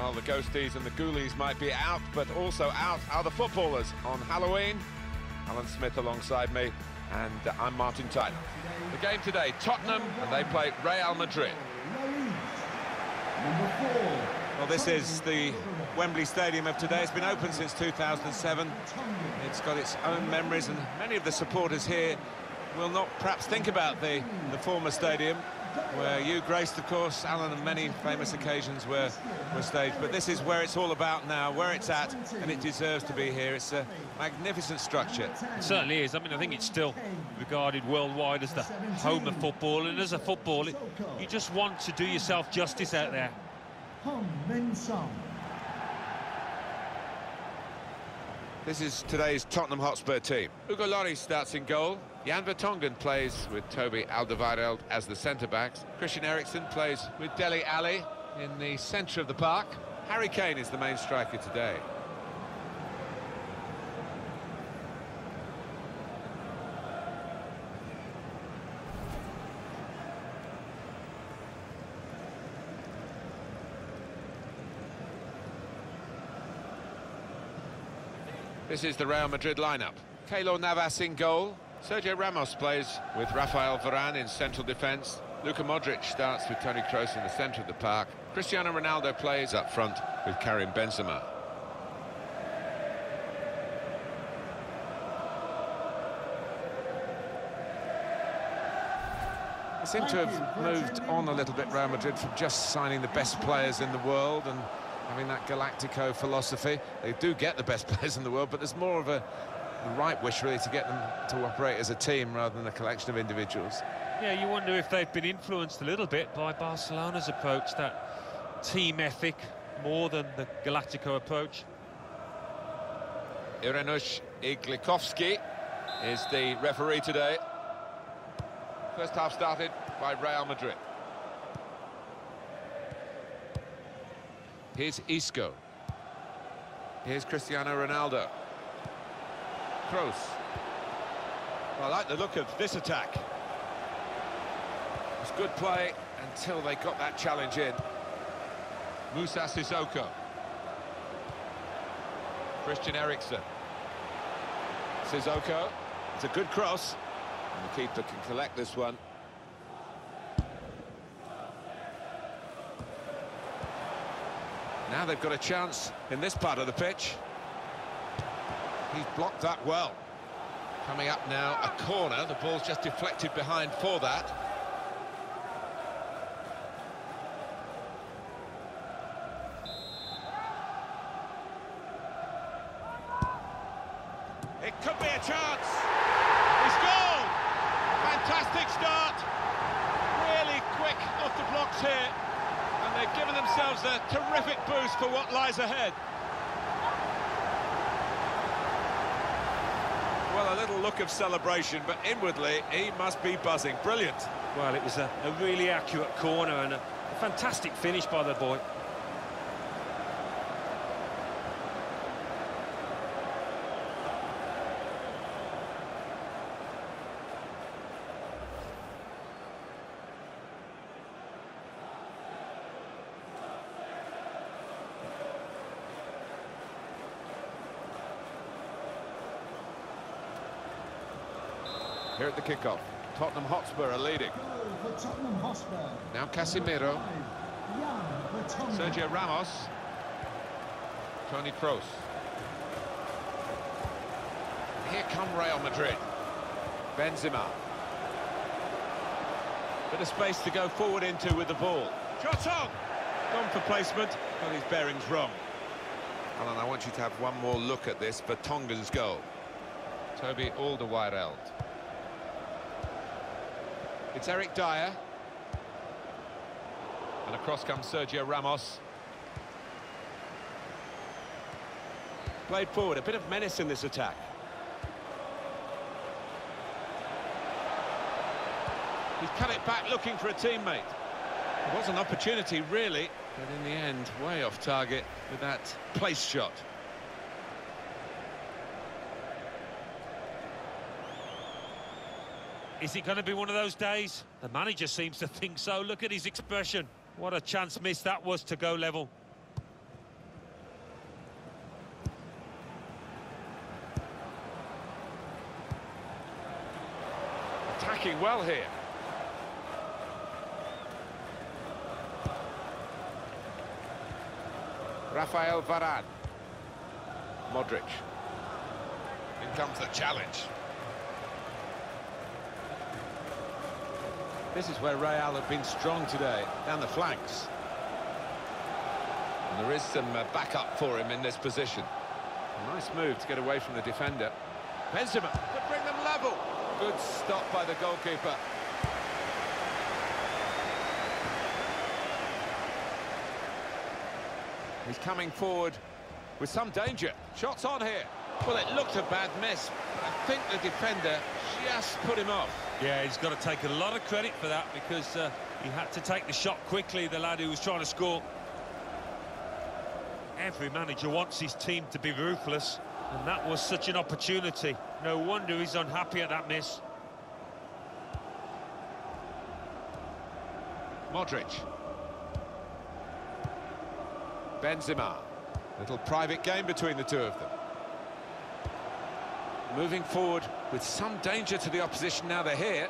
Well, the ghosties and the ghoulies might be out, but also out are the footballers on Halloween. Alan Smith alongside me, and uh, I'm Martin Tyler. The game today, Tottenham, and they play Real Madrid. Well, this is the Wembley Stadium of today. It's been open since 2007. It's got its own memories, and many of the supporters here will not perhaps think about the, the former stadium where you graced, the course, Alan, and many famous occasions were, were staged. But this is where it's all about now, where it's at, and it deserves to be here. It's a magnificent structure. It certainly is. I mean, I think it's still regarded worldwide as the home of football, and as a footballer, you just want to do yourself justice out there. This is today's Tottenham Hotspur team. Hugo Lloris starts in goal. Jan Vertonghen plays with Toby Alderweireld as the centre-backs. Christian Eriksen plays with Dele Alli in the centre of the park. Harry Kane is the main striker today. This is the Real Madrid lineup. Keylor Navas in goal. Sergio Ramos plays with Rafael Varane in central defence. Luka Modric starts with Toni Kroos in the centre of the park. Cristiano Ronaldo plays up front with Karim Benzema. They seem to have moved on a little bit, Real Madrid, from just signing the best players in the world and having that Galactico philosophy. They do get the best players in the world, but there's more of a right wish, really, to get them to operate as a team rather than a collection of individuals. Yeah, you wonder if they've been influenced a little bit by Barcelona's approach, that team ethic, more than the Galactico approach. Irenush Iglikovsky is the referee today. First half started by Real Madrid. Here's Isco. Here's Cristiano Ronaldo. Kroos. I like the look of this attack. It's good play until they got that challenge in. Moussa Sissoko. Christian Eriksen. Sissoko. It's a good cross. And the keeper can collect this one. Now they've got a chance in this part of the pitch. He's blocked that well. Coming up now, a corner. The ball's just deflected behind for that. It could be a chance. He's goal. Fantastic start. Really quick off the blocks here. And they've given themselves a terrific boost for what lies ahead. Well, a little look of celebration, but inwardly he must be buzzing. Brilliant. Well, it was a, a really accurate corner and a, a fantastic finish by the boy. Here at the kickoff, Tottenham Hotspur are leading. Tottenham Hotspur. Now Casemiro, Sergio Ramos, Toni Kroos. Here come Real Madrid. Benzema. Bit of space to go forward into with the ball. Shot on! Gone for placement, got his bearings wrong. Alan, I want you to have one more look at this Vertonghen's goal. Toby Alderweireld. It's Eric Dier. And across comes Sergio Ramos. Played forward, a bit of menace in this attack. He's cut it back looking for a teammate. It was an opportunity, really, but in the end, way off target with that place shot. Is it going to be one of those days? The manager seems to think so. Look at his expression. What a chance miss that was to go level. Attacking well here. Rafael Varane. Modric. In comes the challenge. This is where Real have been strong today, down the flanks. And there is some uh, backup for him in this position. A nice move to get away from the defender. Benzema to bring them level. Good stop by the goalkeeper. He's coming forward with some danger. Shots on here. Well, it looked a bad miss, I think the defender just put him off. Yeah, he's got to take a lot of credit for that because uh, he had to take the shot quickly, the lad who was trying to score. Every manager wants his team to be ruthless, and that was such an opportunity. No wonder he's unhappy at that miss. Modric. Benzema. Little private game between the two of them. Moving forward with some danger to the opposition now they're here.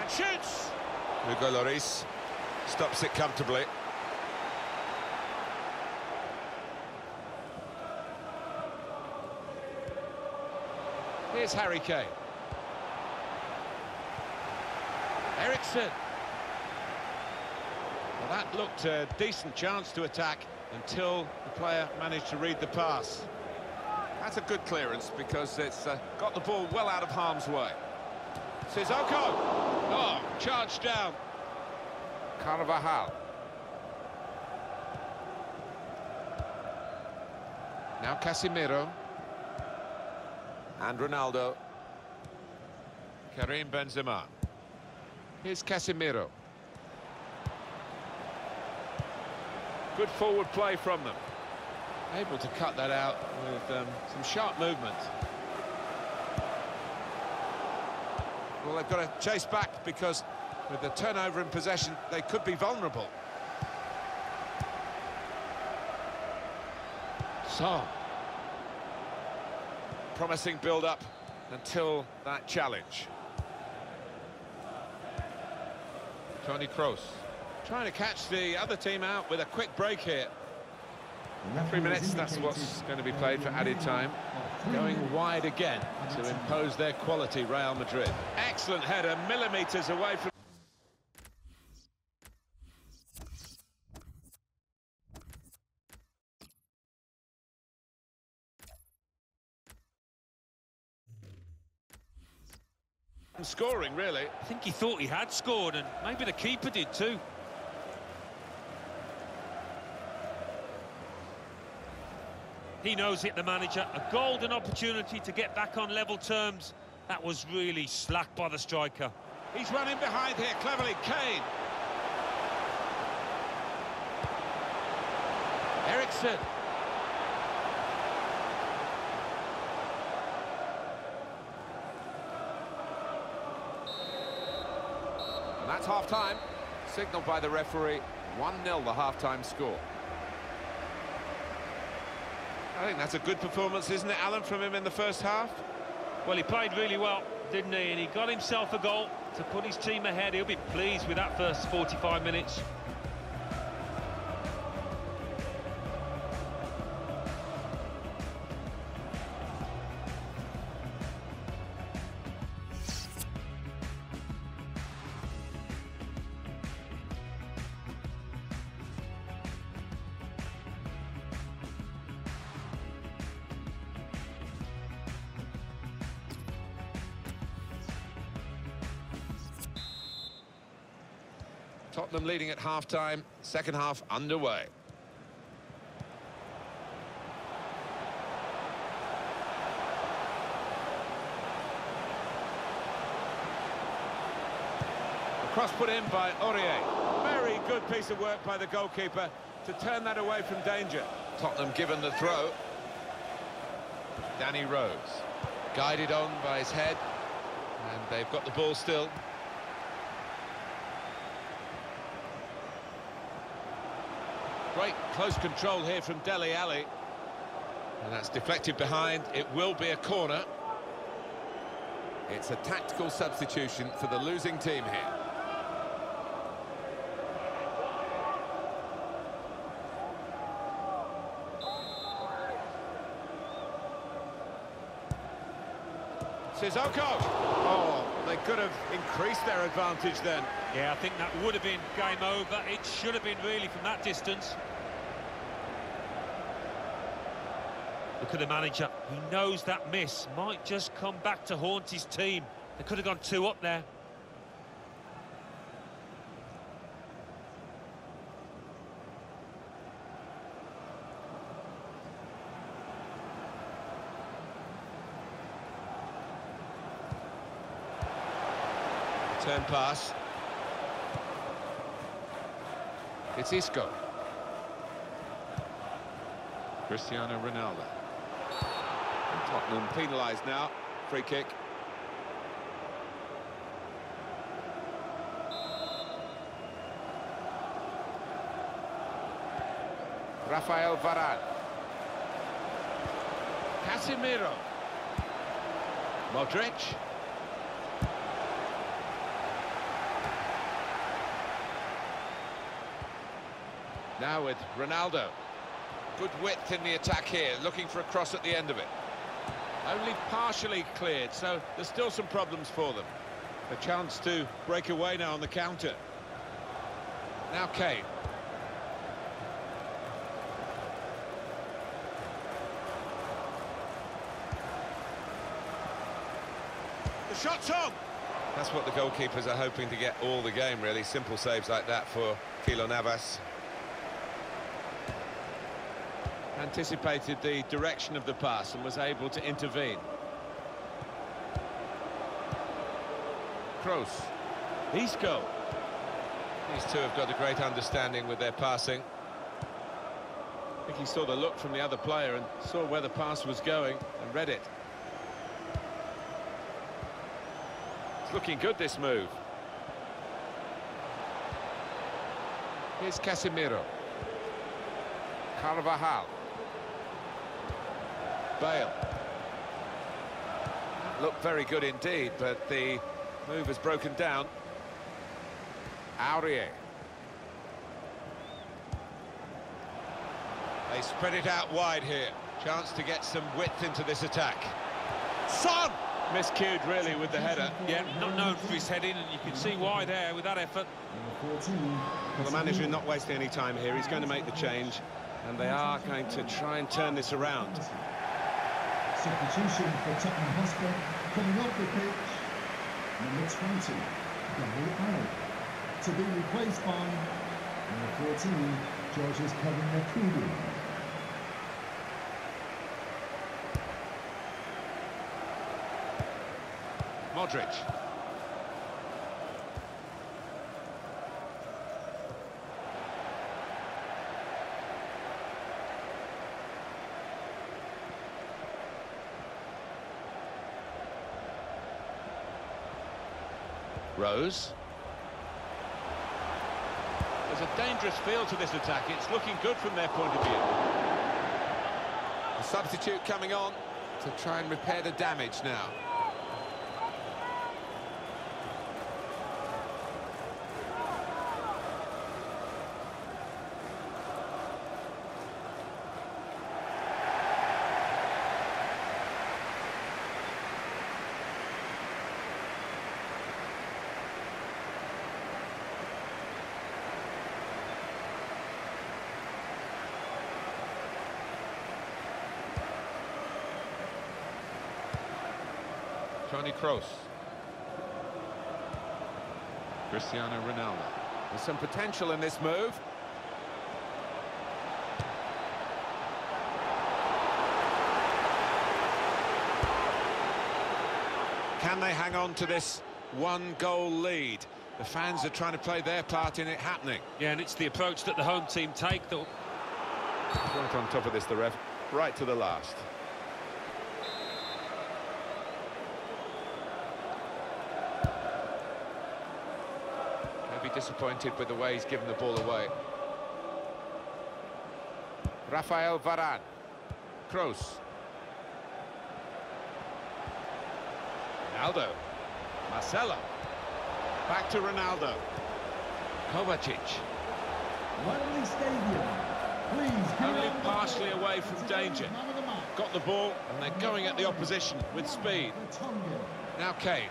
And shoots! Hugo Lloris stops it comfortably. Here's Harry Kane. Eriksen. Well, that looked a decent chance to attack until the player managed to read the pass. That's a good clearance because it's uh, got the ball well out of harm's way. Sissoko. Oh, charged down. Carvajal. Now Casemiro. And Ronaldo. Karim Benzema. Here's Casemiro. Good forward play from them. Able to cut that out with um, some sharp movement. Well, they've got to chase back because with the turnover in possession, they could be vulnerable. So, Promising build-up until that challenge. Toni Kroos. trying to catch the other team out with a quick break here. Three minutes, that's what's going to be played for added time. Going wide again to impose their quality, Real Madrid. Excellent header, millimetres away from... Scoring, really. I think he thought he had scored, and maybe the keeper did too. He knows it, the manager. A golden opportunity to get back on level terms. That was really slack by the striker. He's running behind here, cleverly, Kane. Eriksen. And that's half-time, signalled by the referee. 1-0 the half-time score. I think that's a good performance, isn't it, Alan, from him in the first half? Well, he played really well, didn't he? And he got himself a goal to put his team ahead. He'll be pleased with that first 45 minutes. Tottenham leading at half-time, second half underway. Cross put in by Aurier. Very good piece of work by the goalkeeper to turn that away from danger. Tottenham given the throw. Danny Rose, guided on by his head, and they've got the ball still. Great close control here from Dele Alli. And that's deflected behind. It will be a corner. It's a tactical substitution for the losing team here. Sissoko. Oh, they could have increased their advantage then. Yeah, I think that would have been game over. It should have been really from that distance. Look at the manager. He knows that miss might just come back to haunt his team. They could have gone two up there. Turn pass. It's Isco. Cristiano Ronaldo. And Tottenham penalised now. Free kick. Rafael Varane. Casemiro. Modric. Now with Ronaldo. Good width in the attack here, looking for a cross at the end of it. Only partially cleared, so there's still some problems for them. A chance to break away now on the counter. Now Kane. The shot's on! That's what the goalkeepers are hoping to get all the game, really. Simple saves like that for Keylor Navas. Anticipated the direction of the pass and was able to intervene. Kroos. Isco. These two have got a great understanding with their passing. I think he saw the look from the other player and saw where the pass was going and read it. It's looking good, this move. Here's Casemiro. Carvajal. Bale. Looked very good indeed, but the move has broken down. Aurier. They spread it out wide here. Chance to get some width into this attack. Son! Miscued, really, with the header. Yeah, not known for his heading, and you can see why there with that effort. Well, the manager not wasting any time here. He's going to make the change, and they are going to try and turn this around. Substitution for Tottenham Hotspur. Coming off the pitch, number 20, Gary Allen. To be replaced by number 14, Georges-Kévin McCready. Modric. Rose. There's a dangerous feel to this attack. It's looking good from their point of view. A substitute coming on to try and repair the damage now. Toni Kroos. Cristiano Ronaldo. There's some potential in this move. Can they hang on to this one-goal lead? The fans are trying to play their part in it happening. Yeah, and it's the approach that the home team take that Right on top of this, the ref, right to the last. Disappointed with the way he's given the ball away. Rafael Varane. Kroos. Ronaldo. Marcelo. Back to Ronaldo. Kovacic. Wembley Stadium. Please Only partially away from danger. Got the ball and they're going at the opposition with speed. Now Kane.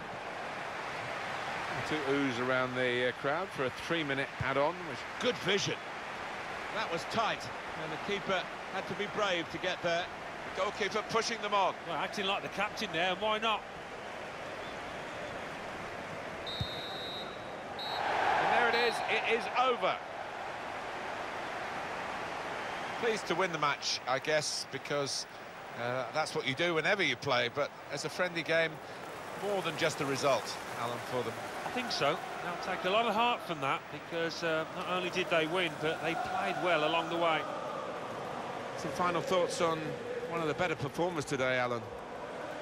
To ooze around the uh, crowd for a three-minute add-on. Which Good vision. That was tight and the keeper had to be brave to get there. The Goalkeeper pushing them on. Well, acting like the captain there, why not? And there it is, it is over. Pleased to win the match, I guess, because uh, that's what you do whenever you play. But as a friendly game, more than just the result, Alan, for them. I think so. They'll take a lot of heart from that because uh, not only did they win, but they played well along the way. Some final thoughts on one of the better performers today, Alan.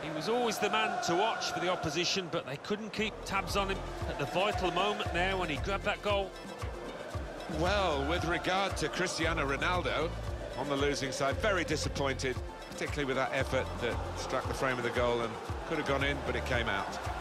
He was always the man to watch for the opposition, but they couldn't keep tabs on him at the vital moment now when he grabbed that goal. Well, with regard to Cristiano Ronaldo on the losing side, very disappointed, particularly with that effort that struck the frame of the goal and could have gone in, but it came out.